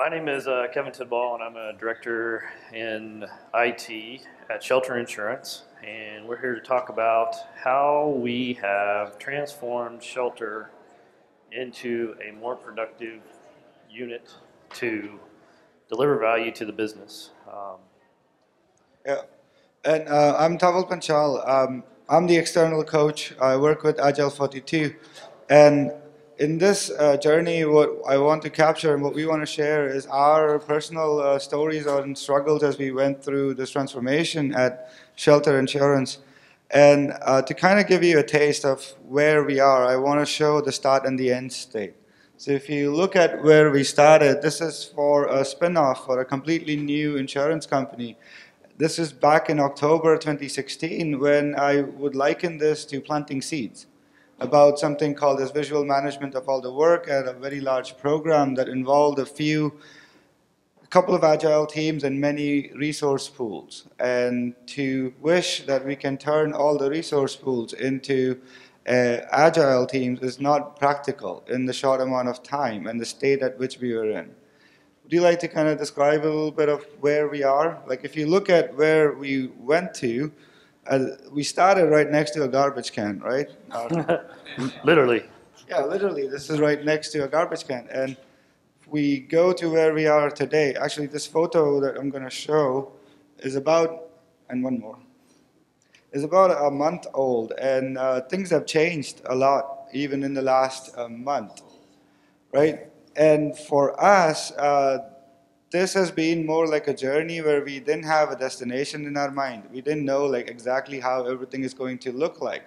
My name is uh, Kevin Tidball, and I'm a director in IT at Shelter Insurance. And we're here to talk about how we have transformed Shelter into a more productive unit to deliver value to the business. Um, Yeah, and uh, I'm Dhaval Panchal. Um, I'm the external coach. I work with Agile 42, and in this uh, journey, what I want to capture and what we want to share is our personal uh, stories and struggles as we went through this transformation at Shelter Insurance. And uh, to kind of give you a taste of where we are, I want to show the start and the end state. So if you look at where we started, this is for a spin-off for a completely new insurance company. This is back in October 2016 when I would liken this to planting seeds about something called as visual management of all the work at a very large program that involved a few, a couple of agile teams and many resource pools. And to wish that we can turn all the resource pools into uh, agile teams is not practical in the short amount of time and the state at which we were in. Would you like to kind of describe a little bit of where we are? Like if you look at where we went to, uh, we started right next to a garbage can, right? Our- literally. yeah, literally, this is right next to a garbage can. And we go to where we are today. Actually, this photo that I'm going to show is about, and one more, is about a month old. And uh, things have changed a lot, even in the last uh, month, right? And for us, uh, this has been more like a journey where we didn't have a destination in our mind. We didn't know like exactly how everything is going to look like.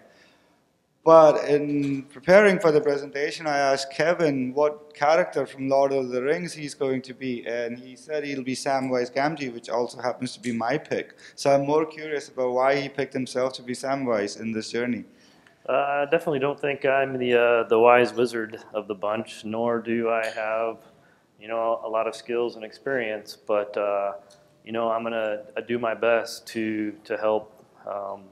But in preparing for the presentation, I asked Kevin what character from Lord of the Rings he's going to be, and he said he'll be Samwise Gamgee, which also happens to be my pick. So I'm more curious about why he picked himself to be Samwise in this journey. Uh, I definitely don't think I'm the uh, the wise wizard of the bunch, nor do I have, you know, a lot of skills and experience. But uh, you know, I'm gonna do my best to to help um,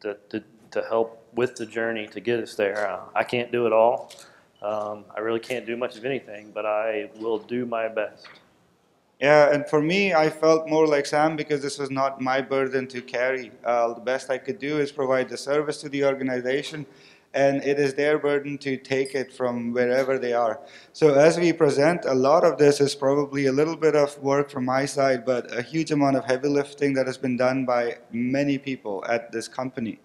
to, to to help with the journey to get us there. Uh, I can't do it all. Um, I really can't do much of anything, but I will do my best. Yeah, and for me, I felt more like Sam because this was not my burden to carry. Uh, the best I could do is provide the service to the organization, and it is their burden to take it from wherever they are. So as we present, a lot of this is probably a little bit of work from my side, but a huge amount of heavy lifting that has been done by many people at this company.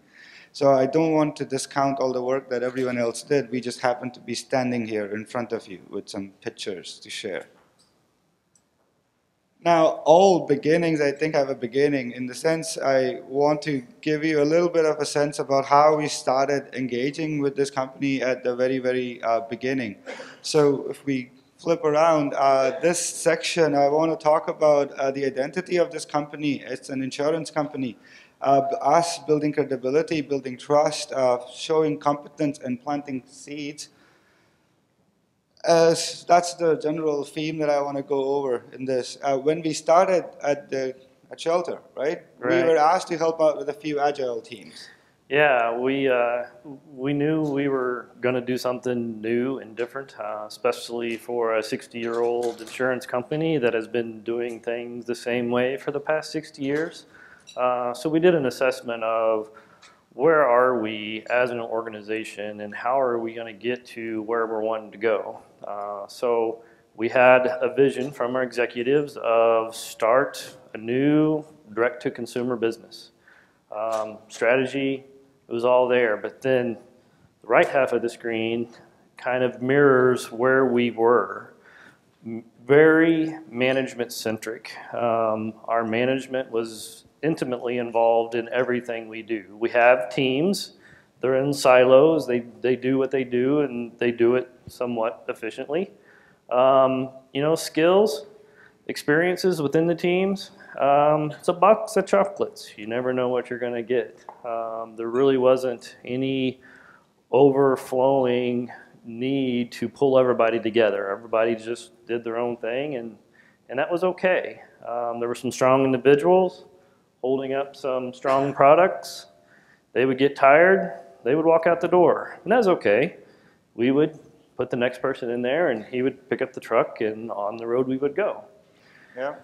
So I don't want to discount all the work that everyone else did. We just happen to be standing here in front of you with some pictures to share. Now, all beginnings, I think, have a beginning. In the sense, I want to give you a little bit of a sense about how we started engaging with this company at the very, very uh, beginning. So, if we flip around, uh, this section, I want to talk about uh, the identity of this company. It's an insurance company. Uh, us building credibility, building trust, uh, showing competence, and planting seeds uh, that's the general theme that I want to go over in this. Uh, when we started at the at Shelter, right? Right. We were asked to help out with a few agile teams. Yeah, we uh, we knew we were going to do something new and different, uh, especially for a 60-year-old insurance company that has been doing things the same way for the past 60 years. Uh, so we did an assessment of where are we as an organization and how are we going to get to where we're wanting to go. Uh, so we had a vision from our executives of start a new direct-to-consumer business. Um, strategy, it was all there, but then the right half of the screen kind of mirrors where we were. Very management centric. Um, our management was intimately involved in everything we do. We have teams, they're in silos, they, they do what they do, and they do it somewhat efficiently. Um, you know, skills, experiences within the teams, um, it's a box of chocolates. You never know what you're going to get. Um, there really wasn't any overflowing need to pull everybody together. Everybody just did their own thing, and, and that was okay. Um, there were some strong individuals holding up some strong products. They would get tired, they would walk out the door, and that's okay. We would put the next person in there, and he would pick up the truck, and on the road we would go. Yeah.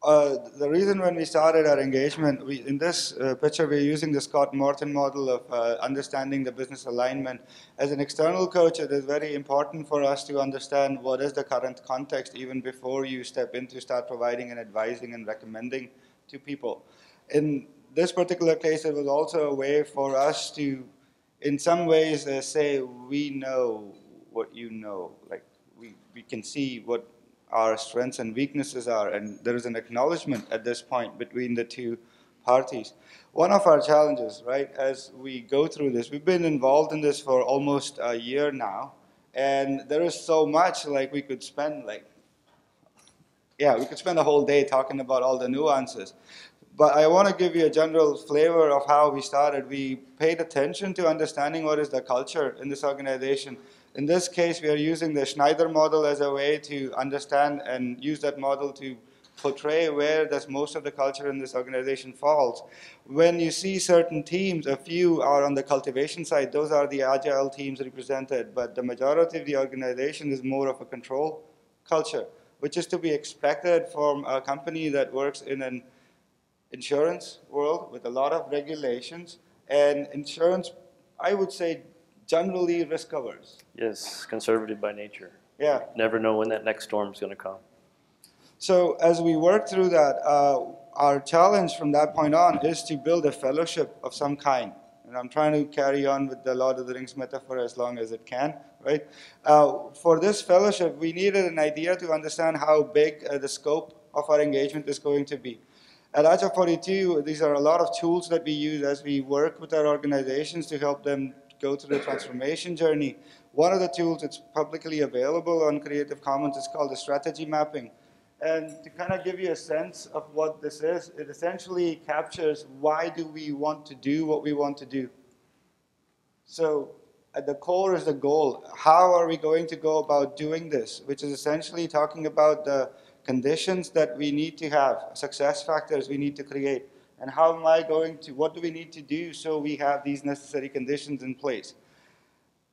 Uh, the reason when we started our engagement, we, in this uh, picture, we're using the Scott Morton model of uh, understanding the business alignment. As an external coach, it is very important for us to understand what is the current context even before you step in to start providing and advising and recommending to people. In this particular case, it was also a way for us to, in some ways, uh, say, we know what you know. Like, we, we can see what our strengths and weaknesses are, and there is an acknowledgement at this point between the two parties. One of our challenges, right, as we go through this, we've been involved in this for almost a year now, and there is so much like we could spend like, yeah, we could spend a whole day talking about all the nuances. But I want to give you a general flavor of how we started. We paid attention to understanding what is the culture in this organization in this case, we are using the Schneider model as a way to understand and use that model to portray where does most of the culture in this organization falls. When you see certain teams, a few are on the cultivation side, those are the agile teams represented, but the majority of the organization is more of a control culture, which is to be expected from a company that works in an insurance world with a lot of regulations. And insurance, I would say, generally risk covers. Yes, conservative by nature. Yeah. Never know when that next storm is going to come. So as we work through that, uh, our challenge from that point on is to build a fellowship of some kind. And I'm trying to carry on with the Lord of the Rings metaphor as long as it can, right? Uh, for this fellowship, we needed an idea to understand how big uh, the scope of our engagement is going to be. At Agile 42, these are a lot of tools that we use as we work with our organizations to help them go through the transformation journey. One of the tools that's publicly available on Creative Commons is called the strategy mapping. And to kind of give you a sense of what this is, it essentially captures why do we want to do what we want to do. So at the core is the goal. How are we going to go about doing this? Which is essentially talking about the conditions that we need to have, success factors we need to create and how am I going to, what do we need to do so we have these necessary conditions in place?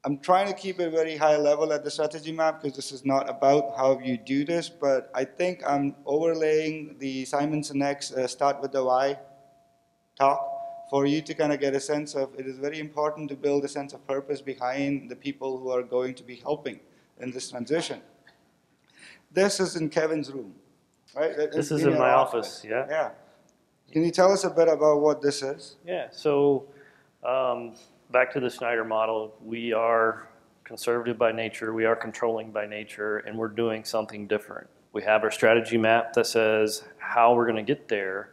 I'm trying to keep it very high level at the strategy map because this is not about how you do this, but I think I'm overlaying the Simon Sinek's uh, start with the why talk for you to kind of get a sense of it is very important to build a sense of purpose behind the people who are going to be helping in this transition. This is in Kevin's room, right? This is in, in my office. office, yeah. Yeah. Can you tell us a bit about what this is? Yeah, so um, back to the Schneider model, we are conservative by nature, we are controlling by nature, and we're doing something different. We have our strategy map that says how we're going to get there.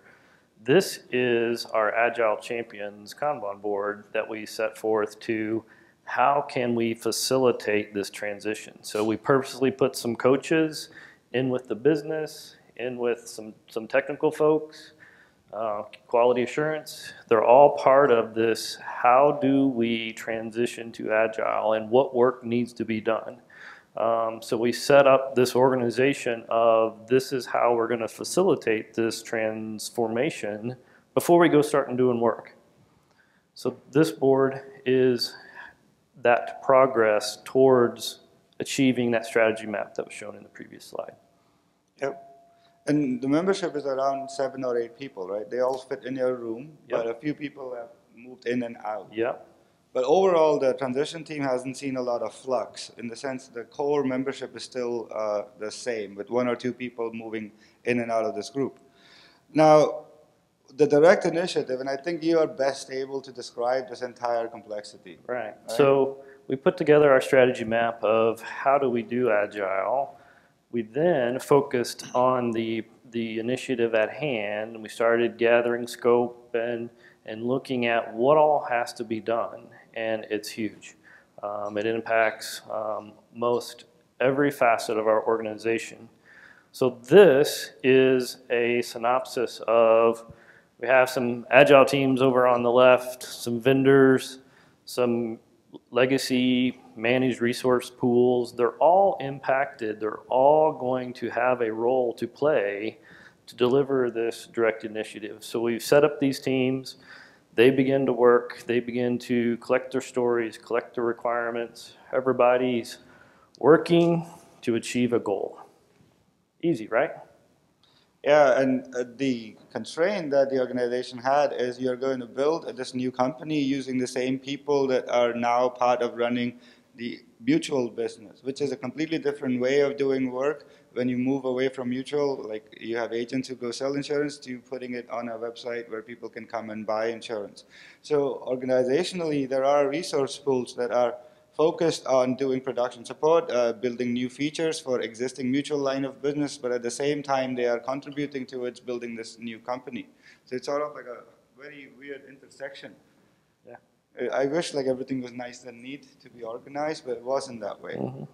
This is our Agile Champions Kanban board that we set forth to how can we facilitate this transition. So we purposely put some coaches in with the business, in with some, some technical folks, uh, quality assurance, they're all part of this how do we transition to agile and what work needs to be done. Um, so we set up this organization of this is how we're going to facilitate this transformation before we go start and doing work. So this board is that progress towards achieving that strategy map that was shown in the previous slide. Yep. And the membership is around seven or eight people, right? They all fit in your room, yep. but a few people have moved in and out. Yeah. But overall, the transition team hasn't seen a lot of flux in the sense the core membership is still uh, the same, with one or two people moving in and out of this group. Now, the direct initiative, and I think you are best able to describe this entire complexity. Right. right? So we put together our strategy map of how do we do agile we then focused on the, the initiative at hand, and we started gathering scope and, and looking at what all has to be done, and it's huge. Um, it impacts um, most every facet of our organization. So this is a synopsis of, we have some agile teams over on the left, some vendors, some legacy managed resource pools, they're all impacted. They're all going to have a role to play to deliver this direct initiative. So we've set up these teams. They begin to work, they begin to collect their stories, collect their requirements. Everybody's working to achieve a goal. Easy, right? Yeah, and uh, the constraint that the organization had is you're going to build this new company using the same people that are now part of running the mutual business, which is a completely different way of doing work. When you move away from mutual, like you have agents who go sell insurance, to putting it on a website where people can come and buy insurance. So organizationally, there are resource pools that are focused on doing production support, uh, building new features for existing mutual line of business, but at the same time, they are contributing towards building this new company. So it's sort of like a very weird intersection. Yeah. I wish like everything was nice and neat to be organized, but it wasn't that way. Mm-hmm.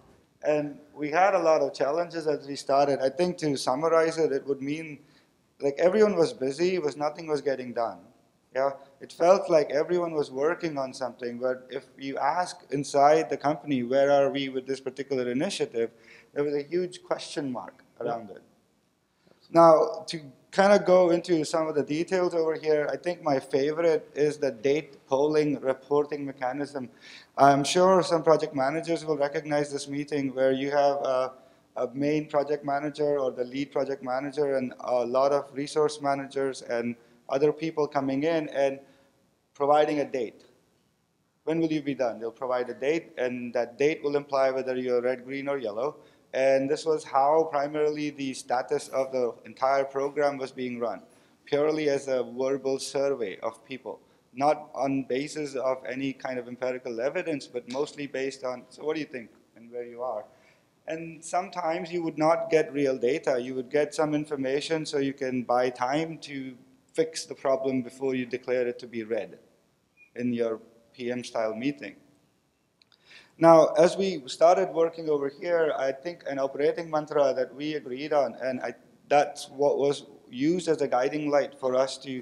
And we had a lot of challenges as we started. I think to summarize it, it would mean like everyone was busy, was nothing was getting done. Yeah, it felt like everyone was working on something, but if you ask inside the company, where are we with this particular initiative, there was a huge question mark around it. Now, to kind of go into some of the details over here, I think my favorite is the date polling reporting mechanism. I'm sure some project managers will recognize this meeting where you have a, a main project manager or the lead project manager and a lot of resource managers and other people coming in and providing a date. When will you be done? They'll provide a date, and that date will imply whether you're red, green, or yellow. And this was how primarily the status of the entire program was being run, purely as a verbal survey of people, not on basis of any kind of empirical evidence, but mostly based on, so what do you think and where you are? And sometimes you would not get real data. You would get some information so you can buy time to fix the problem before you declare it to be red in your PM style meeting. Now, as we started working over here, I think an operating mantra that we agreed on, and I, that's what was used as a guiding light for us to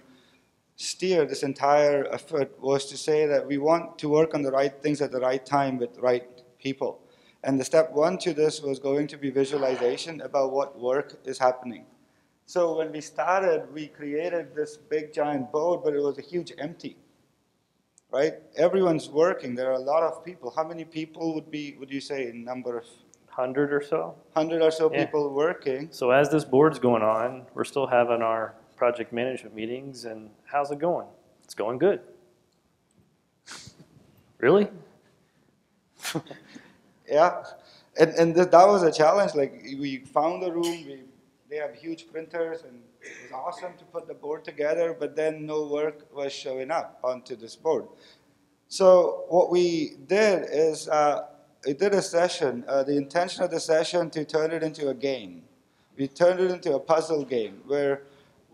steer this entire effort, was to say that we want to work on the right things at the right time with right people. And the step one to this was going to be visualization about what work is happening. So when we started, we created this big giant board, but it was a huge empty, right? Everyone's working. There are a lot of people. How many people would be, would you say, in number of? Hundred or so. Hundred or so Yeah. people working. So as this board's going on, we're still having our project management meetings, and how's it going? It's going good. Really? Yeah, and and th- that was a challenge. Like we found a room, we they have huge printers, and it was awesome to put the board together. But then no work was showing up onto this board. So what we did is uh, we did a session. Uh, the intention of the session to turn it into a game. We turned it into a puzzle game where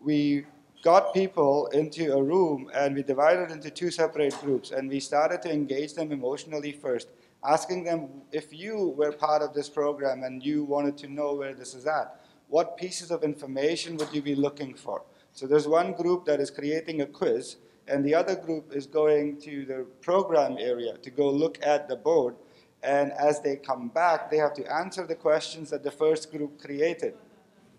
we got people into a room and we divided into two separate groups and we started to engage them emotionally first asking them if you were part of this program and you wanted to know where this is at, what pieces of information would you be looking for? So there's one group that is creating a quiz, and the other group is going to the program area to go look at the board. And as they come back, they have to answer the questions that the first group created,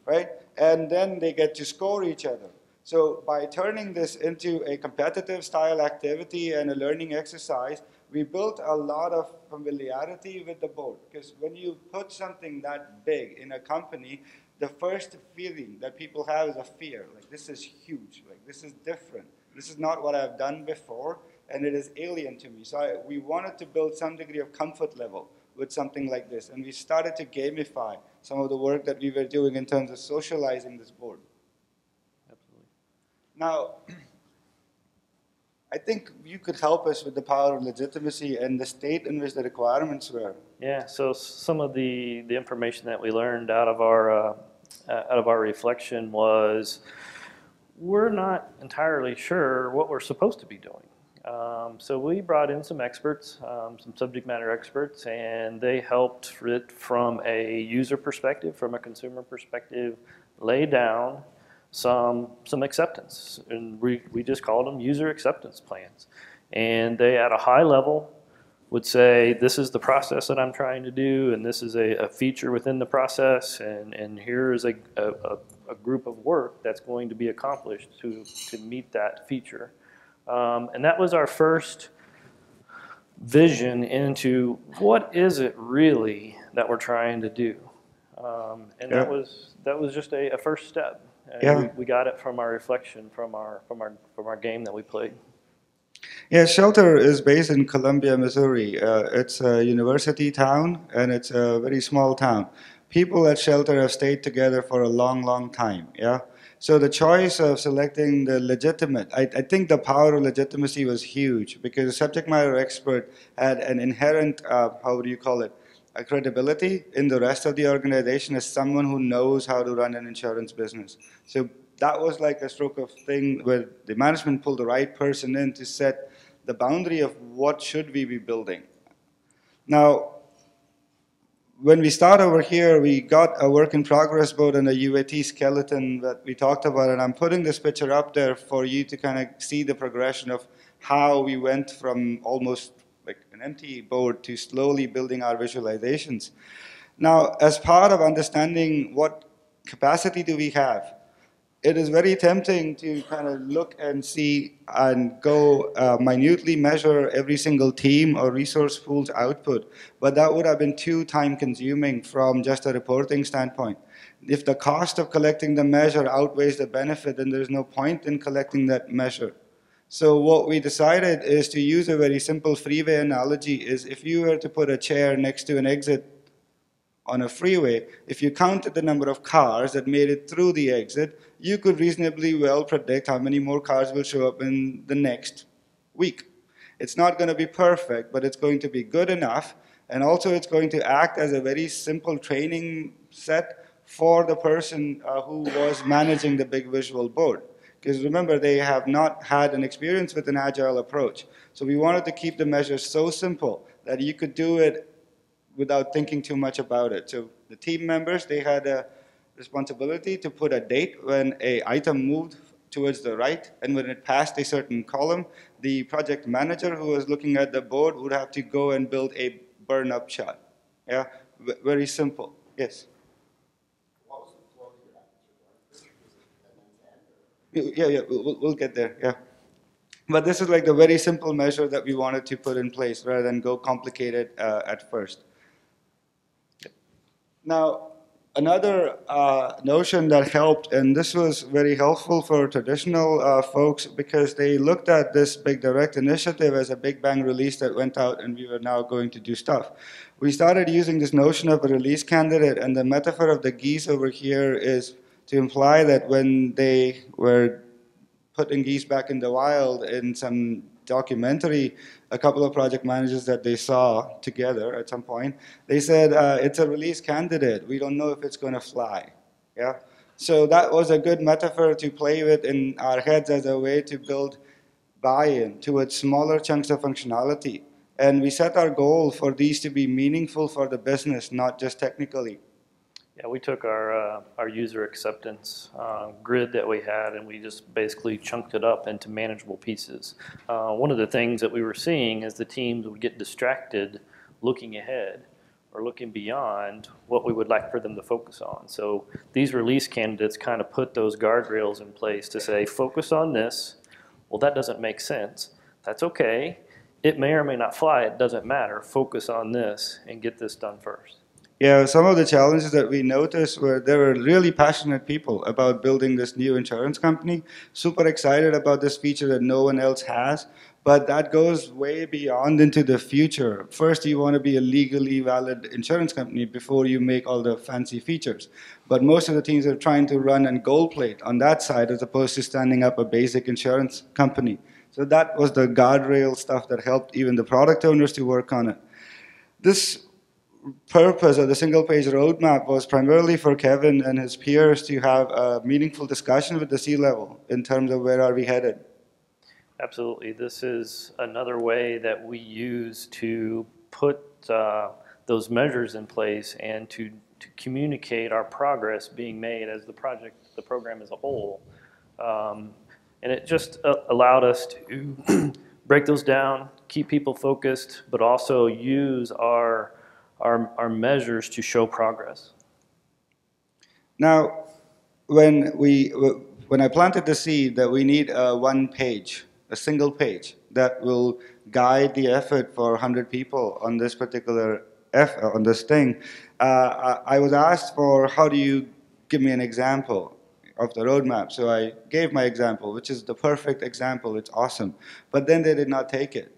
right? And then they get to score each other. So by turning this into a competitive style activity and a learning exercise, we built a lot of familiarity with the board. Because when you put something that big in a company, the first feeling that people have is a fear. Like, this is huge. Like, this is different. This is not what I've done before, and it is alien to me. So I, we wanted to build some degree of comfort level with something like this. And we started to gamify some of the work that we were doing in terms of socializing this board. Absolutely. Now, I think you could help us with the power of legitimacy and the state in which the requirements were. Yeah, so some of the, the information that we learned out of our, uh, out of our reflection was we're not entirely sure what we're supposed to be doing. Um, so we brought in some experts, um, some subject matter experts, and they helped it from a user perspective, from a consumer perspective, lay down some some acceptance, and we, we just called them user acceptance plans. And they, at a high level, would say, this is the process that I'm trying to do, and this is a, a feature within the process, and, and here is a, a, a group of work that's going to be accomplished to, to meet that feature. Um, and that was our first vision into what is it really that we're trying to do. Um, and that was that was just a, a first step. Yeah. we, we got it from our reflection from our from our from our game that we played. Yeah, Shelter is based in Columbia, Missouri. Uh, it's a university town and it's a very small town. People at Shelter have stayed together for a long, long time. Yeah. So the choice of selecting the legitimate, I, I think the power of legitimacy was huge because the subject matter expert had an inherent, uh, how do you call it, credibility in the rest of the organization as someone who knows how to run an insurance business. So that was like a stroke of thing where the management pulled the right person in to set the boundary of what should we be building. Now, when we start over here, we got a work in progress board and a UAT skeleton that we talked about, and I'm putting this picture up there for you to kind of see the progression of how we went from almost like an empty board to slowly building our visualizations. Now, as part of understanding what capacity do we have, it is very tempting to kind of look and see and go uh, minutely measure every single team or resource pool's output, but that would have been too time consuming from just a reporting standpoint. If the cost of collecting the measure outweighs the benefit, then there's no point in collecting that measure. So what we decided is to use a very simple freeway analogy is if you were to put a chair next to an exit on a freeway, if you counted the number of cars that made it through the exit, you could reasonably well predict how many more cars will show up in the next week. It's not going to be perfect, but it's going to be good enough. And also, it's going to act as a very simple training set for the person uh, who was managing the big visual board. Because remember, they have not had an experience with an agile approach. So we wanted to keep the measures so simple that you could do it without thinking too much about it. So the team members, they had a responsibility to put a date when a item moved towards the right and when it passed a certain column, the project manager who was looking at the board would have to go and build a burn up shot. Yeah, v- very simple. Yes. Yeah, yeah, we'll, we'll- get there. Yeah. But this is like the very simple measure that we wanted to put in place rather than go complicated uh, at first. Now, another uh, notion that helped, and this was very helpful for traditional uh, folks because they looked at this Big Direct initiative as a big bang release that went out and we were now going to do stuff. We started using this notion of a release candidate, and the metaphor of the geese over here is to imply that when they were putting geese back in the wild in some documentary, a couple of project managers that they saw together at some point, they said, uh, it's a release candidate. We don't know if it's going to fly. Yeah? So that was a good metaphor to play with in our heads as a way to build buy-in towards smaller chunks of functionality. And we set our goal for these to be meaningful for the business, not just technically. Yeah, we took our, uh, our user acceptance uh, grid that we had and we just basically chunked it up into manageable pieces. Uh, one of the things that we were seeing is the teams would get distracted looking ahead or looking beyond what we would like for them to focus on. So these release candidates kind of put those guardrails in place to say, focus on this. Well, that doesn't make sense. That's okay. It may or may not fly. It doesn't matter. Focus on this and get this done first. Yeah, some of the challenges that we noticed were there were really passionate people about building this new insurance company, super excited about this feature that no one else has, but that goes way beyond into the future. First, you want to be a legally valid insurance company before you make all the fancy features. But most of the teams are trying to run and gold plate on that side as opposed to standing up a basic insurance company. So that was the guardrail stuff that helped even the product owners to work on it. This purpose of the single page roadmap was primarily for Kevin and his peers to have a meaningful discussion with the C level in terms of where are we headed. Absolutely. This is another way that we use to put uh, those measures in place and to, to communicate our progress being made as the project, the program as a whole. Um, and it just uh, allowed us to break those down, keep people focused, but also use our, our, our measures to show progress. Now, when we when I planted the seed that we need a one page a single page that will guide the effort for 100 people on this particular F, on this thing. Uh, I was asked for how do you give me an example of the roadmap. So I gave my example, which is the perfect example. It's awesome. But then they did not take it.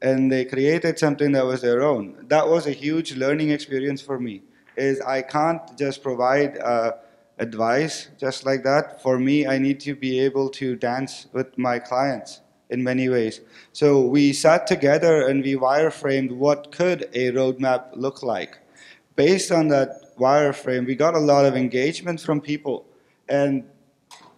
And they created something that was their own. That was a huge learning experience for me. Is I can't just provide uh, advice just like that. For me, I need to be able to dance with my clients in many ways. So we sat together and we wireframed what could a roadmap look like. Based on that wireframe, we got a lot of engagement from people. And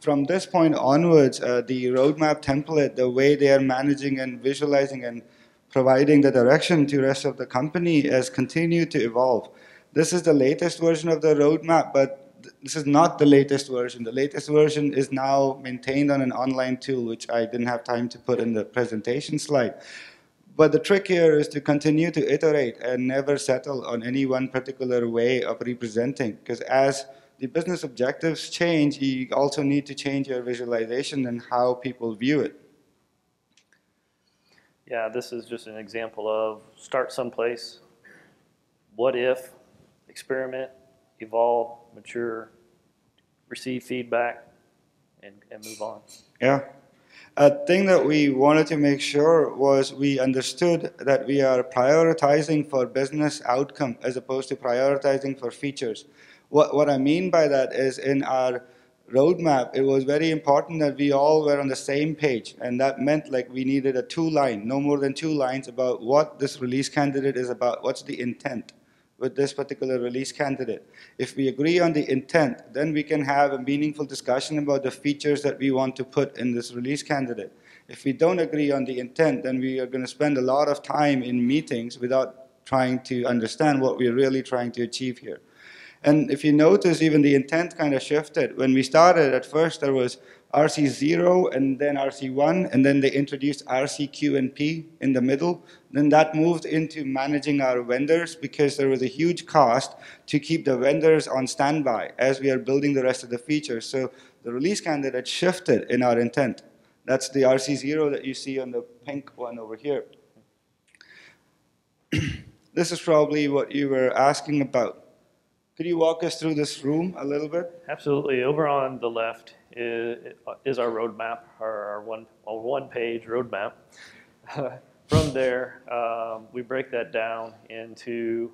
from this point onwards, uh, the roadmap template, the way they are managing and visualizing and providing the direction to the rest of the company has continued to evolve. This is the latest version of the roadmap, but this is not the latest version. The latest version is now maintained on an online tool, which I didn't have time to put in the presentation slide. But the trick here is to continue to iterate and never settle on any one particular way of representing, because as the business objectives change, you also need to change your visualization and how people view it. Yeah, this is just an example of start someplace, what if, experiment, evolve, mature, receive feedback, and, and move on. Yeah. A thing that we wanted to make sure was we understood that we are prioritizing for business outcome as opposed to prioritizing for features. What, what I mean by that is in our roadmap, it was very important that we all were on the same page. And that meant like we needed a two line, no more than two lines about what this release candidate is about, what's the intent with this particular release candidate. If we agree on the intent, then we can have a meaningful discussion about the features that we want to put in this release candidate. If we don't agree on the intent, then we are going to spend a lot of time in meetings without trying to understand what we're really trying to achieve here. And if you notice, even the intent kind of shifted. When we started, at first there was RC0 and then RC1, and then they introduced RCQ and P in the middle. Then that moved into managing our vendors because there was a huge cost to keep the vendors on standby as we are building the rest of the features. So the release candidate shifted in our intent. That's the RC0 that you see on the pink one over here. this is probably what you were asking about. Could you walk us through this room a little bit? Absolutely. Over on the left is, is our roadmap, our, one, our one page roadmap. From there, um, we break that down into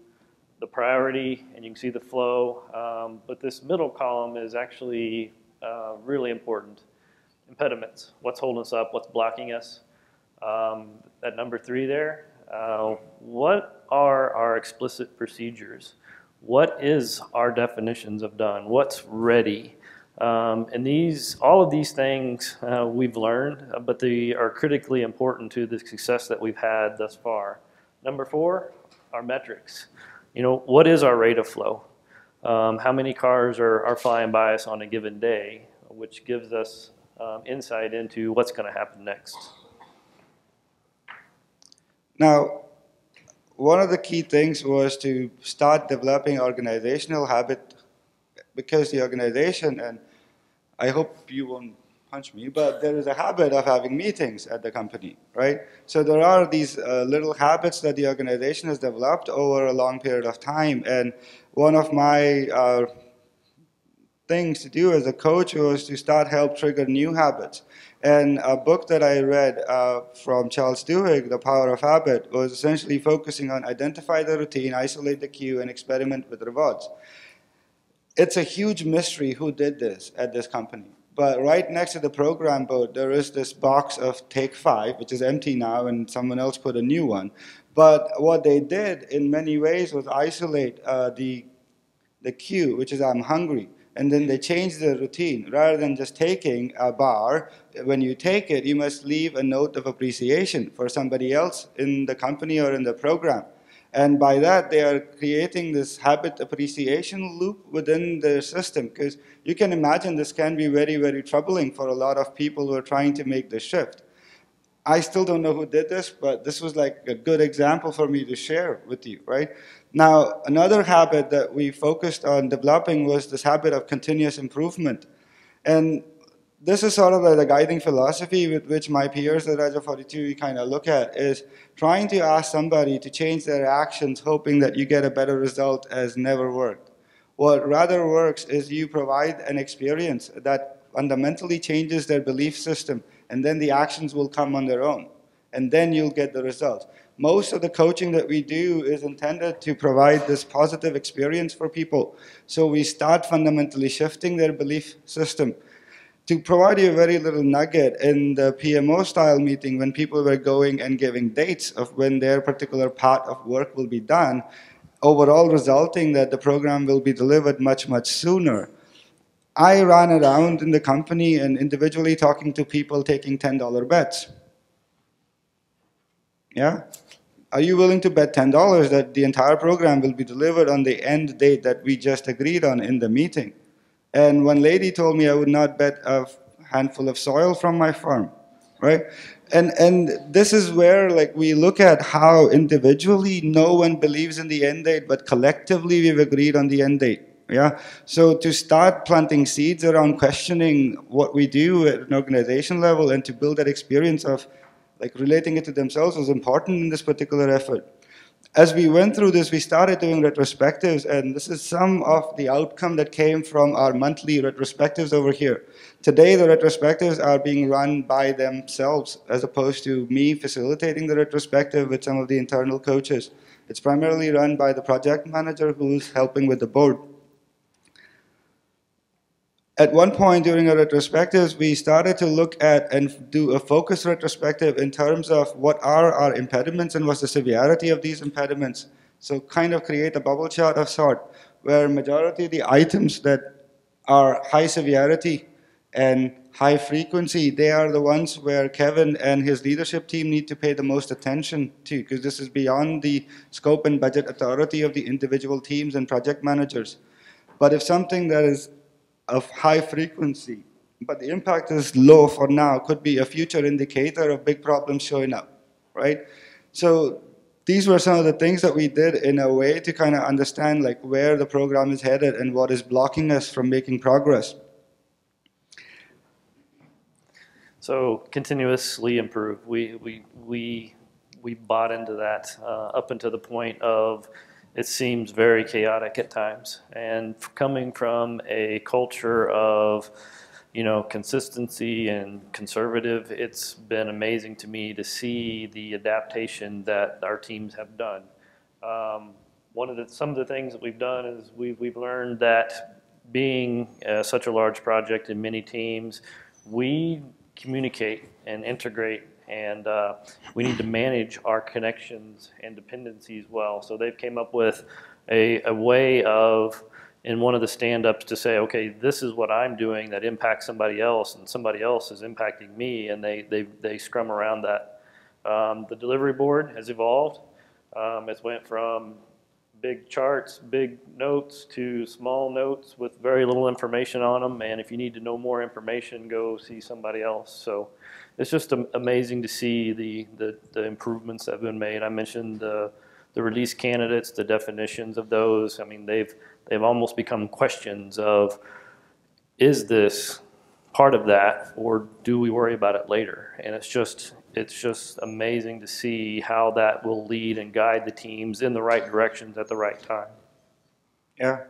the priority, and you can see the flow. Um, but this middle column is actually uh, really important. Impediments, what's holding us up, what's blocking us. Um, at number three there, uh, what are our explicit procedures? What is our definitions of done? What's ready? Um, and these, all of these things uh, we've learned, uh, but they are critically important to the success that we've had thus far. Number four, our metrics. You know, what is our rate of flow? Um, how many cars are, are flying by us on a given day, which gives us um, insight into what's going to happen next. Now, one of the key things was to start developing organizational habit because the organization, and I hope you won't punch me, but there is a habit of having meetings at the company, right? So there are these uh, little habits that the organization has developed over a long period of time. And one of my uh, things to do as a coach was to start help trigger new habits. And a book that I read uh, from Charles Duhigg, The Power of Habit, was essentially focusing on identify the routine, isolate the cue, and experiment with rewards. It's a huge mystery who did this at this company. But right next to the program board, there is this box of Take Five, which is empty now, and someone else put a new one. But what they did in many ways was isolate uh, the, the cue, which is I'm hungry and then they change the routine. Rather than just taking a bar, when you take it, you must leave a note of appreciation for somebody else in the company or in the program. And by that, they are creating this habit appreciation loop within their system. Because you can imagine this can be very, very troubling for a lot of people who are trying to make the shift. I still don't know who did this, but this was like a good example for me to share with you, right? Now, another habit that we focused on developing was this habit of continuous improvement. And this is sort of the, the guiding philosophy with which my peers at Agile 42 kind of look at is trying to ask somebody to change their actions hoping that you get a better result has never worked. What rather works is you provide an experience that fundamentally changes their belief system and then the actions will come on their own and then you'll get the results. Most of the coaching that we do is intended to provide this positive experience for people. So we start fundamentally shifting their belief system to provide you a very little nugget in the PMO style meeting when people were going and giving dates of when their particular part of work will be done, overall resulting that the program will be delivered much, much sooner. I ran around in the company and individually talking to people taking $10 bets. Yeah? Are you willing to bet $10 that the entire program will be delivered on the end date that we just agreed on in the meeting? And one lady told me I would not bet a handful of soil from my farm, right? And, and this is where like we look at how individually no one believes in the end date, but collectively we've agreed on the end date. Yeah. So to start planting seeds around questioning what we do at an organization level and to build that experience of like relating it to themselves was important in this particular effort as we went through this, we started doing retrospectives, and this is some of the outcome that came from our monthly retrospectives over here. Today, the retrospectives are being run by themselves, as opposed to me facilitating the retrospective with some of the internal coaches. It's primarily run by the project manager who's helping with the board at one point during our retrospectives, we started to look at and do a focus retrospective in terms of what are our impediments and what's the severity of these impediments. So kind of create a bubble chart of sort, where majority of the items that are high severity and high frequency, they are the ones where Kevin and his leadership team need to pay the most attention to, because this is beyond the scope and budget authority of the individual teams and project managers. But if something that is of high frequency, but the impact is low for now, could be a future indicator of big problems showing up, right? So these were some of the things that we did in a way to kind of understand like where the program is headed and what is blocking us from making progress. So continuously improve. We we we we bought into that uh, up until the point of it seems very chaotic at times. And coming from a culture of, you know, consistency and conservative, it's been amazing to me to see the adaptation that our teams have done. Um, one of the some of the things that we've done is we've we've learned that being uh, such a large project in many teams, we communicate and integrate and uh, we need to manage our connections and dependencies well. So they've came up with a, a way of, in one of the stand-ups to say, okay, this is what I'm doing that impacts somebody else, and somebody else is impacting me, and they, they, they scrum around that. Um, the delivery board has evolved. Um, it went from big charts, big notes to small notes with very little information on them. And if you need to know more information, go see somebody else. So it's just amazing to see the, the, the, improvements that have been made. I mentioned the, the release candidates, the definitions of those. I mean, they've, they've almost become questions of, is this part of that or do we worry about it later? And it's just, it's just amazing to see how that will lead and guide the teams in the right directions at the right time. Yeah.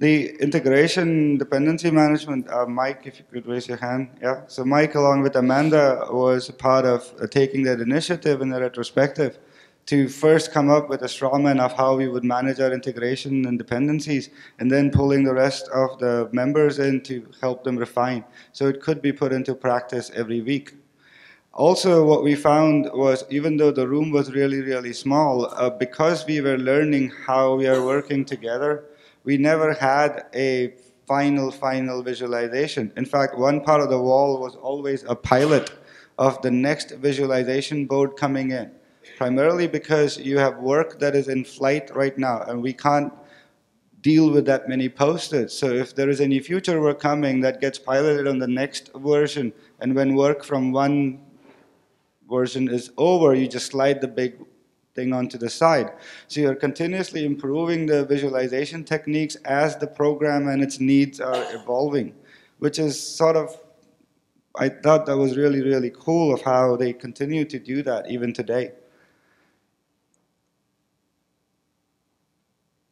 The integration dependency management, uh, Mike, if you could raise your hand. Yeah. So Mike, along with Amanda, was part of uh, taking that initiative in the retrospective to first come up with a strawman of how we would manage our integration and dependencies, and then pulling the rest of the members in to help them refine. So it could be put into practice every week. Also, what we found was even though the room was really, really small, uh, because we were learning how we are working together, we never had a final, final visualization. In fact, one part of the wall was always a pilot of the next visualization board coming in, primarily because you have work that is in flight right now, and we can't deal with that many post-its. So if there is any future work coming that gets piloted on the next version, and when work from one version is over, you just slide the big thing onto the side. So you're continuously improving the visualization techniques as the program and its needs are evolving, which is sort of I thought that was really, really cool of how they continue to do that even today.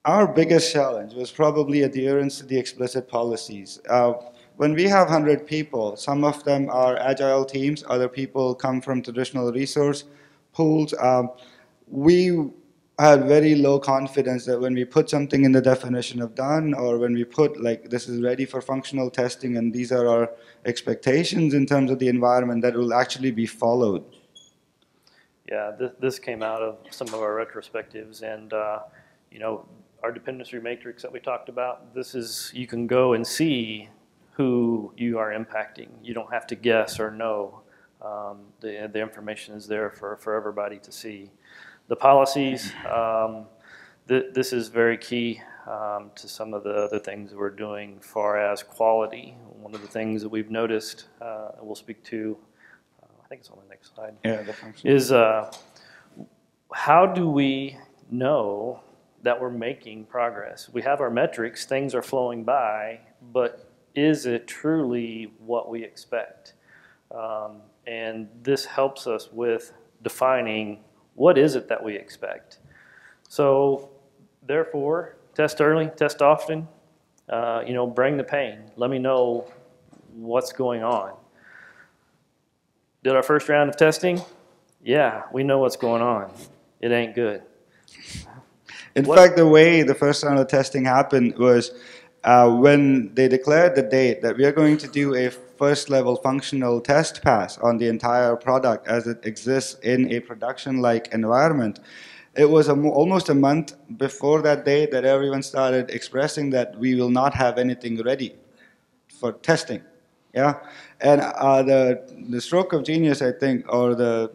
Our biggest challenge was probably adherence to the explicit policies. Uh, when we have 100 people, some of them are agile teams, other people come from traditional resource pools. Um, we had very low confidence that when we put something in the definition of done or when we put like this is ready for functional testing and these are our expectations in terms of the environment that will actually be followed. Yeah, this, this came out of some of our retrospectives and, uh, you know, our dependency matrix that we talked about, this is, you can go and see who you are impacting. You don't have to guess or know. Um, the, the information is there for, for everybody to see. The policies, um, th this is very key um, to some of the other things we're doing far as quality. One of the things that we've noticed, uh, we'll speak to, uh, I think it's on the next slide, yeah, is uh, how do we know that we're making progress? We have our metrics, things are flowing by, but is it truly what we expect? Um, and this helps us with defining what is it that we expect. So therefore, test early, test often, uh, you know, bring the pain. Let me know what's going on. Did our first round of testing? Yeah, we know what's going on. It ain't good. In What- fact, the way the first round of testing happened was uh, when they declared the date that we are going to do a first level functional test pass on the entire product as it exists in a production like environment. It was a mo- almost a month before that date that everyone started expressing that we will not have anything ready for testing. Yeah, and uh, the the stroke of genius, I think, or the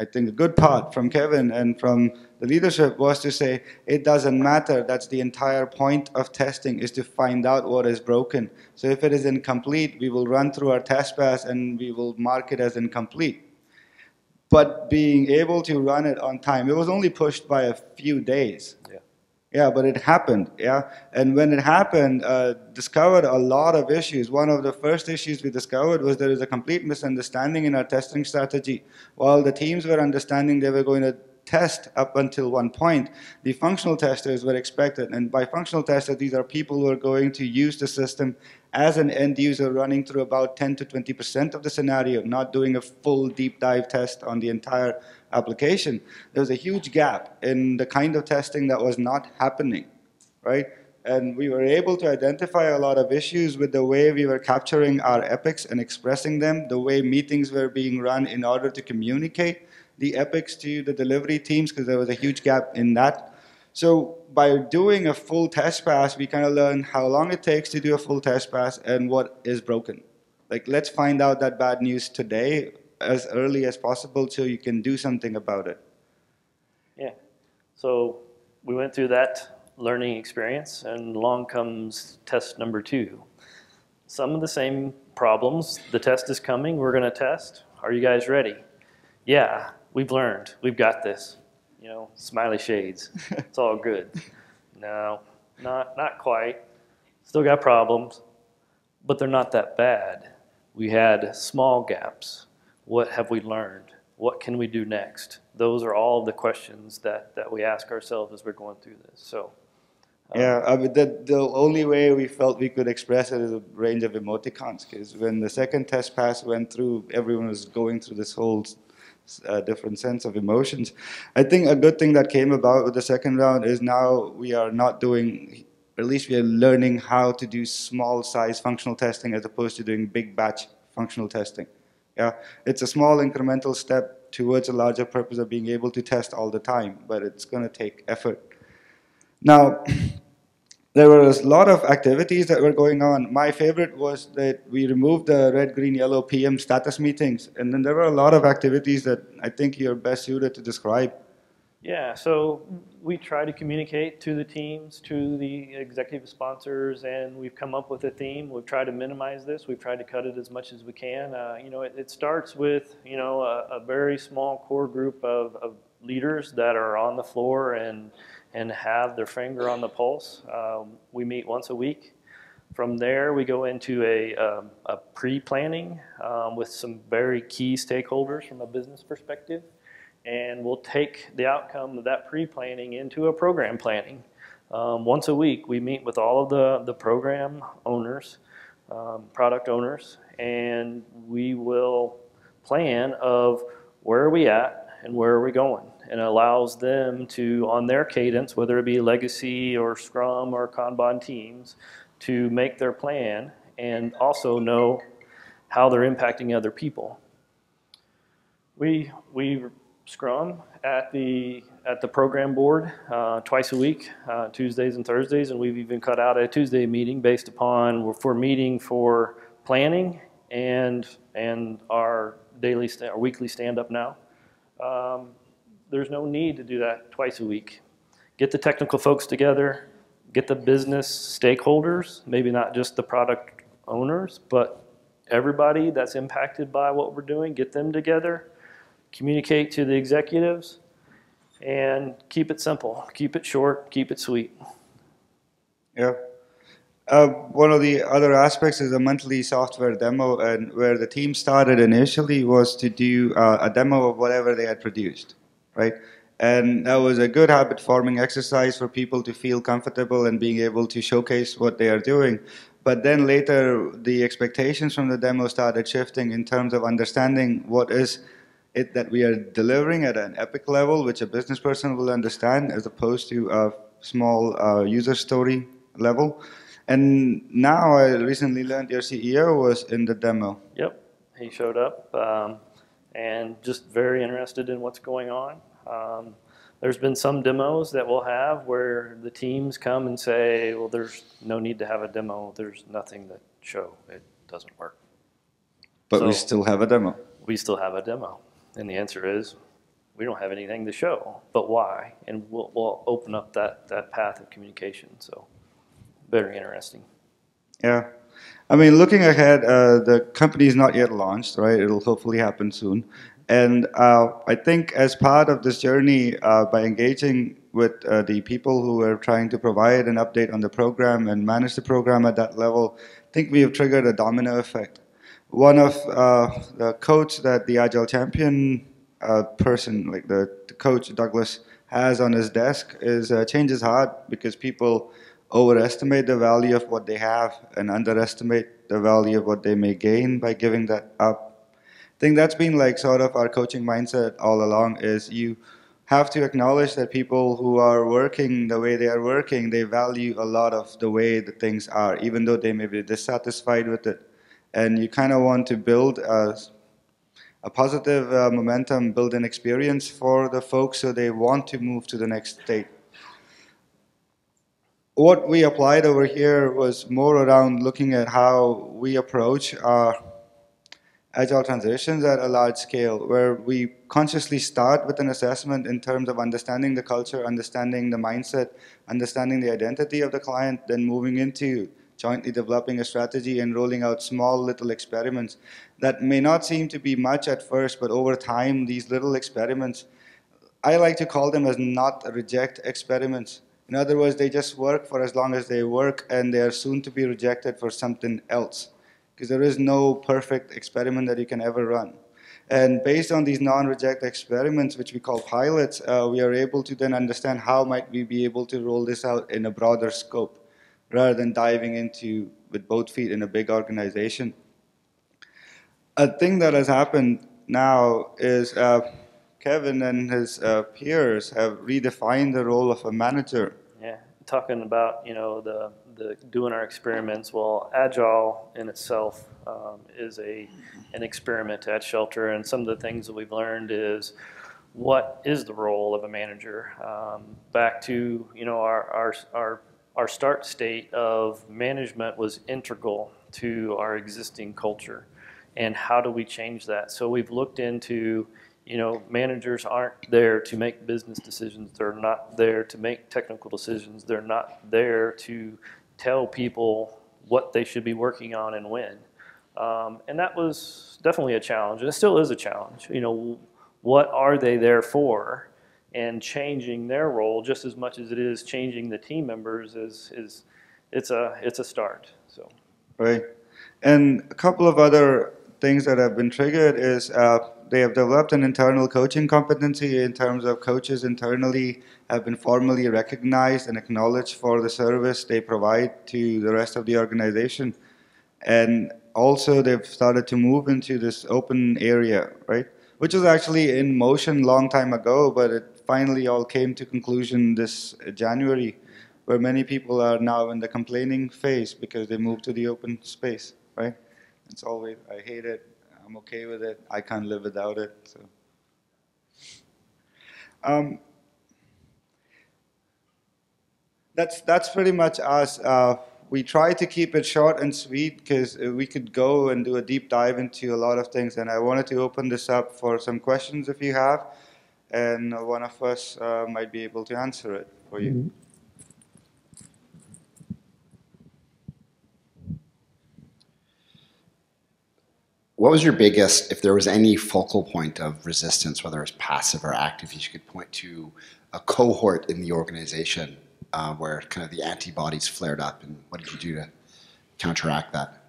I think the good part from Kevin and from the leadership was to say it doesn't matter. That's the entire point of testing is to find out what is broken. So if it is incomplete, we will run through our test pass and we will mark it as incomplete. But being able to run it on time, it was only pushed by a few days. Yeah. Yeah, but it happened. Yeah, and when it happened, uh, discovered a lot of issues. One of the first issues we discovered was there is a complete misunderstanding in our testing strategy. While the teams were understanding they were going to test up until one point, the functional testers were expected, and by functional testers, these are people who are going to use the system as an end user running through about 10 to 20 percent of the scenario, not doing a full deep dive test on the entire application. There was a huge gap in the kind of testing that was not happening, right? And we were able to identify a lot of issues with the way we were capturing our epics and expressing them, the way meetings were being run in order to communicate the epics to the delivery teams, because there was a huge gap in that. So by doing a full test pass, we kind of learn how long it takes to do a full test pass and what is broken. Like, let's find out that bad news today as early as possible so you can do something about it. Yeah. So we went through that learning experience, and along comes test number two. Some of the same problems. The test is coming. We're going to test. Are you guys ready? Yeah, we've learned. We've got this. You know, smiley shades. It's all good. No, not not quite. Still got problems, but they're not that bad. We had small gaps. What have we learned? What can we do next? Those are all the questions that, that we ask ourselves as we're going through this. So, uh, Yeah, I mean, the, the only way we felt we could express it is a range of emoticons. Because when the second test pass went through, everyone was going through this whole uh, different sense of emotions. I think a good thing that came about with the second round is now we are not doing, at least we are learning how to do small size functional testing as opposed to doing big batch functional testing. Yeah, it's a small incremental step towards a larger purpose of being able to test all the time, but it's going to take effort. Now, there were a lot of activities that were going on. My favorite was that we removed the red, green, yellow PM status meetings, and then there were a lot of activities that I think you're best suited to describe. yeah, so we try to communicate to the teams, to the executive sponsors, and we've come up with a theme. We've tried to minimize this. We've tried to cut it as much as we can. Uh, you know, it, it starts with, you know, a, a very small core group of, of leaders that are on the floor and, and have their finger on the pulse. Um, we meet once a week From there, we go into a, um, a pre-planning um, with some very key stakeholders from a business perspective. And we'll take the outcome of that pre-planning into a program planning. Um, once a week, we meet with all of the, the program owners, um, product owners, and we will plan of where are we at and where are we going and allows them to, on their cadence, whether it be legacy or Scrum or Kanban teams, to make their plan and also know how they're impacting other people. We, we Scrum at the, at the program board uh, twice a week, uh, Tuesdays and Thursdays, and we've even cut out a Tuesday meeting based upon, for meeting for planning and, and our daily, our weekly stand-up now. Um, there's no need to do that twice a week. Get the technical folks together, get the business stakeholders, maybe not just the product owners, but everybody that's impacted by what we're doing, get them together, communicate to the executives, and keep it simple. Keep it short, keep it sweet. Yeah. Uh, one of the other aspects is a monthly software demo, and where the team started initially was to do uh, a demo of whatever they had produced right? And that was a good habit forming exercise for people to feel comfortable and being able to showcase what they are doing. But then later, the expectations from the demo started shifting in terms of understanding what is it that we are delivering at an epic level, which a business person will understand, as opposed to a small uh, user story level. And now I recently learned your CEO was in the demo. Yep, he showed up um, and just very interested in what's going on. Um, there's been some demos that we'll have where the teams come and say, well, there's no need to have a demo. There's nothing that show it doesn't work. But so we still have a demo. We still have a demo. And the answer is, we don't have anything to show, but why? And we'll, we'll open up that, that path of communication. So very interesting. Yeah. I mean, looking ahead, uh, the company is not yet launched, right? It'll hopefully happen soon. And uh, I think as part of this journey, uh, by engaging with uh, the people who are trying to provide an update on the program and manage the program at that level, I think we have triggered a domino effect. One of uh, the coach that the Agile Champion uh, person, like the, the, coach Douglas, has on his desk is uh, change is hard because people overestimate the value of what they have and underestimate the value of what they may gain by giving that up think that's been like sort of our coaching mindset all along is you have to acknowledge that people who are working the way they are working, they value a lot of the way the things are, even though they may be dissatisfied with it. And you kind of want to build a, a positive uh, momentum, build an experience for the folks so they want to move to the next state. What we applied over here was more around looking at how we approach our agile transitions at a large scale where we consciously start with an assessment in terms of understanding the culture, understanding the mindset, understanding the identity of the client, then moving into jointly developing a strategy and rolling out small little experiments that may not seem to be much at first, but over time, these little experiments, I like to call them as not reject experiments. In other words, they just work for as long as they work and they are soon to be rejected for something else because there is no perfect experiment that you can ever run. And based on these non-reject experiments, which we call pilots, uh, we are able to then understand how might we be able to roll this out in a broader scope, rather than diving into with both feet in a big organization. A thing that has happened now is uh, Kevin and his uh, peers have redefined the role of a manager. Yeah, talking about you know the the doing our experiments. Well, Agile in itself um, is a an experiment at Shelter, and some of the things that we've learned is what is the role of a manager. Um, back to you know our our our our start state of management was integral to our existing culture, and how do we change that? So we've looked into you know, managers aren't there to make business decisions. They're not there to make technical decisions. They're not there to tell people what they should be working on and when. Um, and that was definitely a challenge, and it still is a challenge. You know, what are they there for? And changing their role just as much as it is changing the team members is, is, it's a it's a start. So right? And a couple of other things that have been triggered is uh, they have developed an internal coaching competency in terms of coaches internally have been formally recognized and acknowledged for the service they provide to the rest of the organization. And also they've started to move into this open area, right? Which was actually in motion long time ago, but it finally all came to conclusion this January, where many people are now in the complaining phase because they moved to the open space, right? It's always, I hate it, I'm okay with it, I can't live without it, so. Um, that's, that's pretty much us. Uh, we try to keep it short and sweet because we could go and do a deep dive into a lot of things. And I wanted to open this up for some questions if you have, and one of us uh, might be able to answer it for you. Mm -hmm. What was your biggest, if there was any focal point of resistance, whether it was passive or active, you could point to a cohort in the organization uh, where kind of the antibodies flared up, and what did you do to counteract that?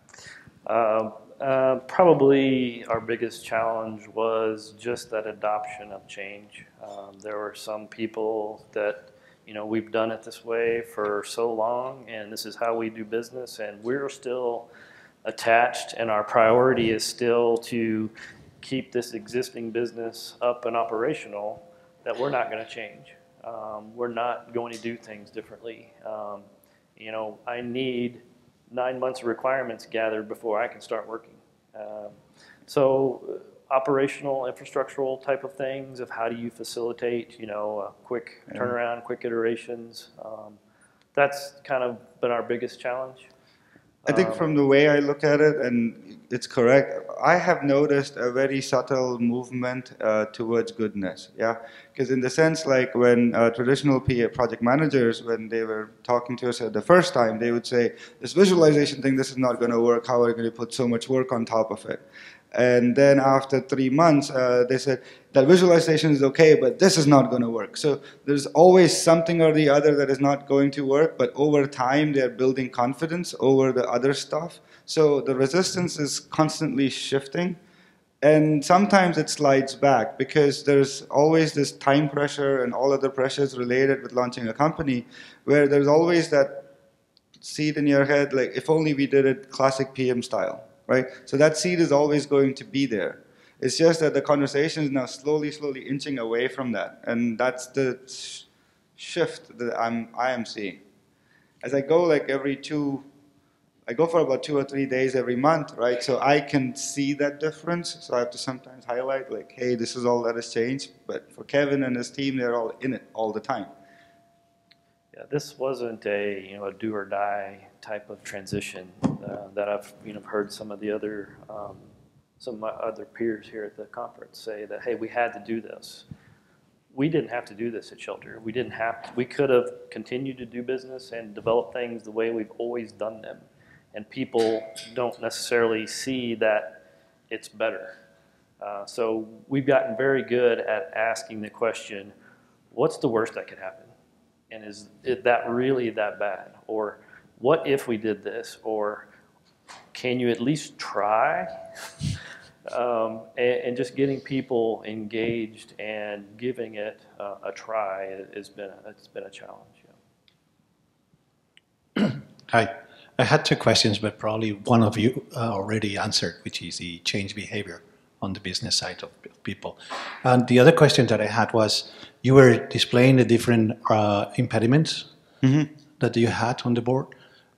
Uh, uh, probably our biggest challenge was just that adoption of change. Um, there were some people that, you know, we've done it this way for so long, and this is how we do business, and we're still attached, and our priority is still to keep this existing business up and operational, that we're not going to change. Um, we're not going to do things differently. Um, you know, I need nine months of requirements gathered before I can start working. Um, so uh, operational, infrastructural type of things of how do you facilitate, you know, uh, quick turnaround, quick iterations. Um, that's kind of been our biggest challenge. I think from the way I look at it, and it's correct, I have noticed a very subtle movement uh, towards goodness. Yeah, because in the sense, like when uh, traditional PA project managers, when they were talking to us the first time, they would say, "This visualization thing, this is not going to work. How are we going to put so much work on top of it?" And then after three months, uh, they said that visualization is okay, but this is not going to work. So there's always something or the other that is not going to work, but over time they're building confidence over the other stuff. So the resistance is constantly shifting. And sometimes it slides back because there's always this time pressure and all other pressures related with launching a company where there's always that seed in your head, like if only we did it classic PM style right? So that seed is always going to be there. It's just that the conversation is now slowly, slowly inching away from that, and that's the sh shift that I'm I am seeing. As I go like every two, I go for about two or three days every month, right? So I can see that difference. So I have to sometimes highlight like, hey, this is all that has changed. But for Kevin and his team, they're all in it all the time. Yeah, this wasn't a you know a do or die type of transition that I've you know heard some of the other um, some of my other peers here at the conference say that hey we had to do this. We didn't have to do this at Shelter. We didn't have to. We could have continued to do business and develop things the way we've always done them, and people don't necessarily see that it's better. Uh, so we've gotten very good at asking the question, what's the worst that could happen? And is that really that bad? Or what if we did this? Or can you at least try? um, and, and, just getting people engaged and giving it uh, a try has been a, it's been a challenge. Yeah. Hi. I had two questions, but probably one of you uh, already answered, which is the change behavior on the business side of people. And the other question that I had was, you were displaying the different uh, impediments mm -hmm. that you had on the board.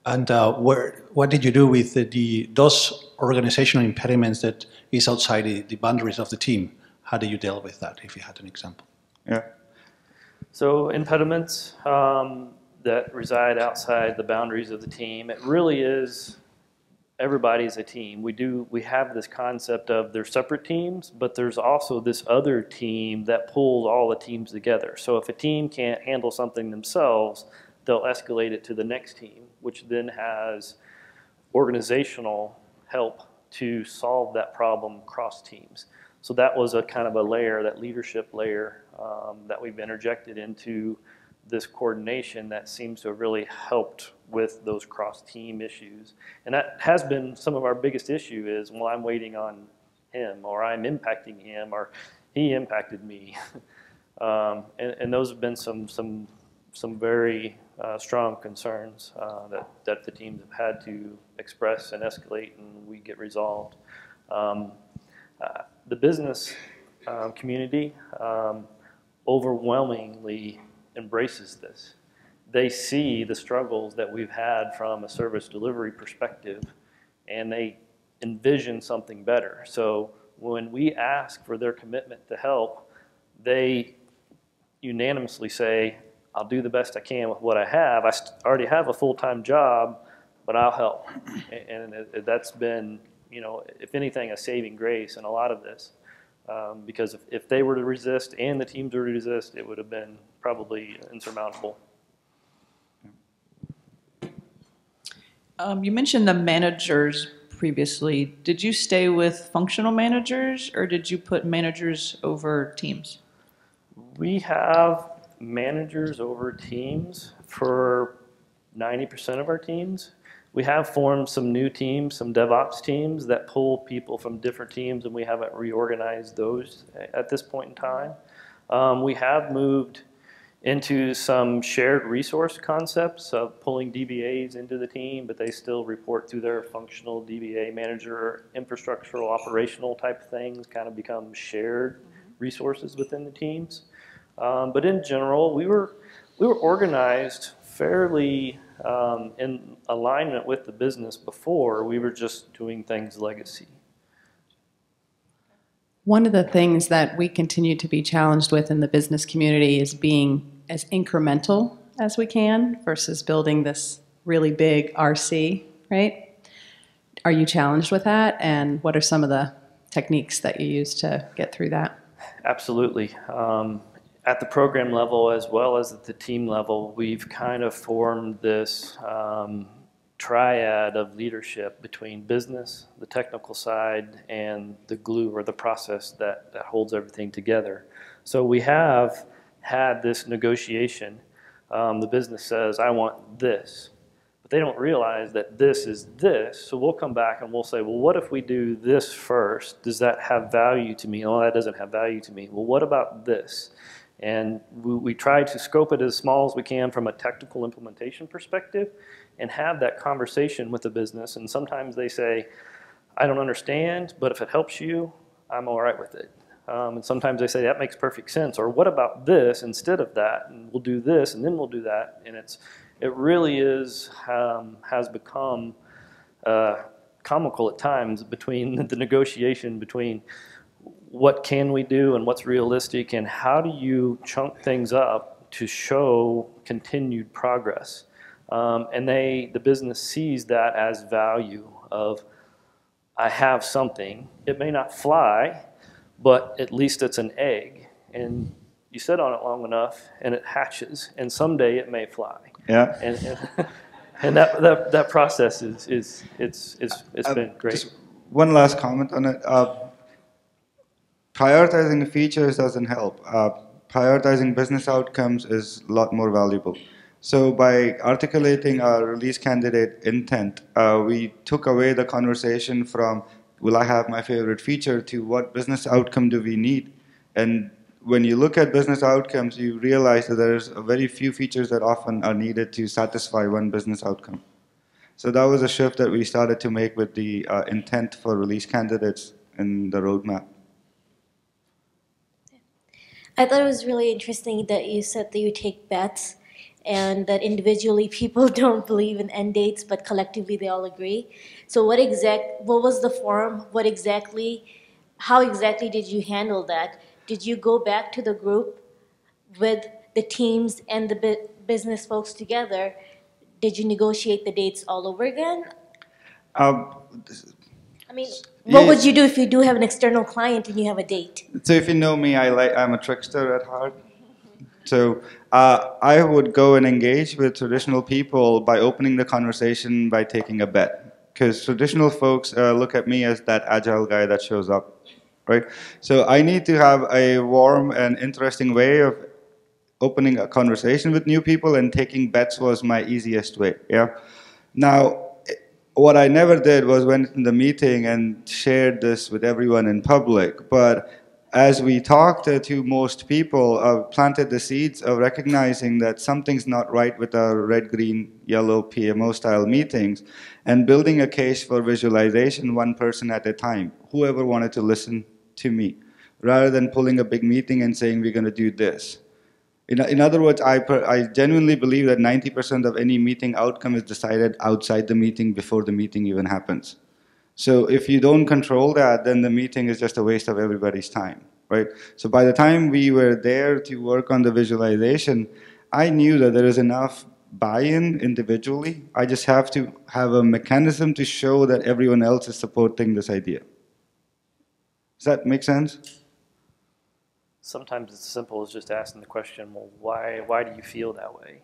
And uh, where, what did you do with the, the, those organizational impediments that is outside the, the boundaries of the team? How do you deal with that, if you had an example? Yeah. So impediments um, that reside outside the boundaries of the team, it really is everybody's a team. We do we have this concept of they're separate teams, but there's also this other team that pulls all the teams together. So if a team can't handle something themselves, they'll escalate it to the next team which then has organizational help to solve that problem across teams. So that was a kind of a layer, that leadership layer um, that we've interjected into this coordination that seems to have really helped with those cross-team issues. And that has been some of our biggest issue is, well, I'm waiting on him, or I'm impacting him, or he impacted me. um, and, and those have been some, some, some very uh, strong concerns uh, that, that the teams have had to express and escalate, and we get resolved. Um, uh, the business um, community um, overwhelmingly embraces this. They see the struggles that we've had from a service delivery perspective, and they envision something better. So when we ask for their commitment to help, they unanimously say, I'll do the best I can with what I have. I already have a full-time job, but I'll help. And it, that's been, you know, if anything, a saving grace in a lot of this. Um, because if, if they were to resist and the teams were to resist, it would have been probably insurmountable. Um, you mentioned the managers previously. Did you stay with functional managers or did you put managers over teams? We have managers over teams for 90% of our teams. We have formed some new teams, some DevOps teams that pull people from different teams, and we haven't reorganized those at this point in time. Um, we have moved into some shared resource concepts of pulling DBAs into the team, but they still report through their functional DBA manager, infrastructural, operational type things, kind of become shared resources within the teams. Um, but in general, we were, we were organized fairly um, in alignment with the business before. We were just doing things legacy. One of the things that we continue to be challenged with in the business community is being as incremental as we can versus building this really big RC, right? Are you challenged with that? And what are some of the techniques that you use to get through that? Absolutely. Um, at the program level as well as at the team level, we've kind of formed this um, triad of leadership between business, the technical side, and the glue or the process that, that holds everything together. So we have had this negotiation. Um, the business says, I want this. But they don't realize that this is this. So we'll come back and we'll say, well, what if we do this first? Does that have value to me? Oh, that doesn't have value to me. Well, what about this? And we, we try to scope it as small as we can from a technical implementation perspective and have that conversation with the business. And sometimes they say, I don't understand, but if it helps you, I'm all right with it. Um, and sometimes they say that makes perfect sense. Or what about this instead of that? And we'll do this, and then we'll do that. And it's it really is um, has become uh, comical at times between the negotiation between what can we do and what's realistic, and how do you chunk things up to show continued progress. Um, and they, the business sees that as value of, I have something. It may not fly, but at least it's an egg. And you sit on it long enough and it hatches, and someday it may fly. Yeah. And, and, and that, that, that process is, is it's, it's, it's Uh, been great. Just one last comment on it. Uh, prioritizing features doesn't help. Uh, prioritizing business outcomes is a lot more valuable. So by articulating our release candidate intent, uh, we took away the conversation from will I have my favorite feature to what business outcome do we need? And when you look at business outcomes, you realize that there's a very few features that often are needed to satisfy one business outcome. So that was a shift that we started to make with the uh, intent for release candidates in the roadmap. I thought it was really interesting that you said that you take bets and that individually people don't believe in end dates, but collectively they all agree. So what exact, what was the forum? What exactly, how exactly did you handle that? Did you go back to the group with the teams and the bu- business folks together? Did you negotiate the dates all over again? Um, I mean, what would you do if you do have an external client and you have a date? so if you know me, I like I'm a trickster at heart. So uh, I would go and engage with traditional people by opening the conversation by taking a bet, because traditional folks uh, look at me as that agile guy that shows up, right? So I need to have a warm and interesting way of opening a conversation with new people and taking bets was my easiest way. Yeah. Now, what I never did was went in the meeting and shared this with everyone in public. But as we talked to most people, uh, planted the seeds of recognizing that something's not right with our red, green, yellow PMO style meetings, and building a case for visualization one person at a time, whoever wanted to listen to me, rather than pulling a big meeting and saying we're going to do this. In, in other words, I, per, I genuinely believe that 90% of any meeting outcome is decided outside the meeting before the meeting even happens. So if you don't control that, then the meeting is just a waste of everybody's time, right? So by the time we were there to work on the visualization, I knew that there is enough buy-in individually. I just have to have a mechanism to show that everyone else is supporting this idea. Does that make sense? Sometimes it's as simple as just asking the question, well, why, why do you feel that way?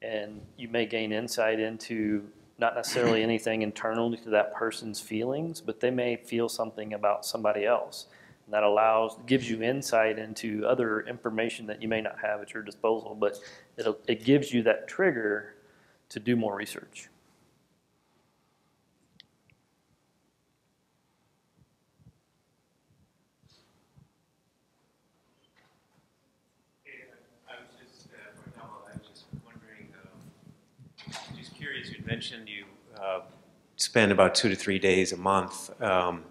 And you may gain insight into not necessarily anything internally to that person's feelings, but they may feel something about somebody else. And that allows, gives you insight into other information that you may not have at your disposal, but it gives you that trigger to do more research. I was just, uh, for Dhaval, I was just wondering, um, just curious, you mentioned you uh, spend about two to three days a month. Um,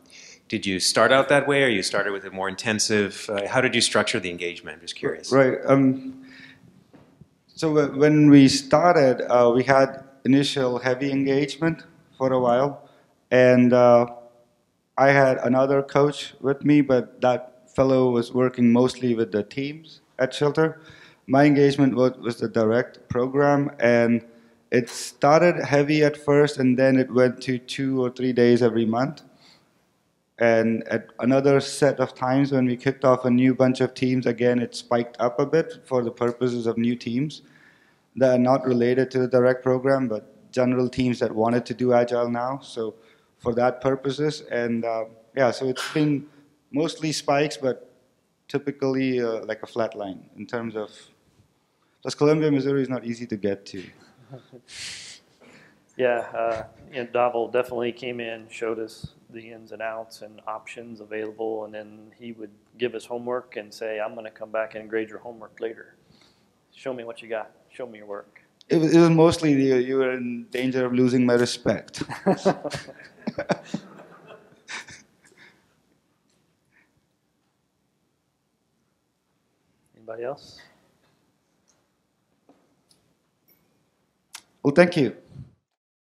Did you start out that way, or you started with a more intensive? uh, How did you structure the engagement? I'm just curious. Right. Um, so when we started, uh, we had initial heavy engagement for a while, and uh, I had another coach with me, but that fellow was working mostly with the teams at Shelter. My engagement was, was the direct program, and it started heavy at first, and then it went to two or three days every month. And at another set of times when we kicked off a new bunch of teams, again, it spiked up a bit for the purposes of new teams that are not related to the direct program, but general teams that wanted to do Agile now. So for that purposes, and uh, yeah, so it's been mostly spikes, but typically uh, like a flat line in terms of, plus Columbia, Missouri is not easy to get to. Yeah, uh, you know, Dhaval definitely came in, showed us the ins and outs and options available, and then he would give us homework and say, I'm gonna come back and grade your homework later. Show me what you got, show me your work. It was, it was mostly the, you were in danger of losing my respect. Anybody else? Well, thank you.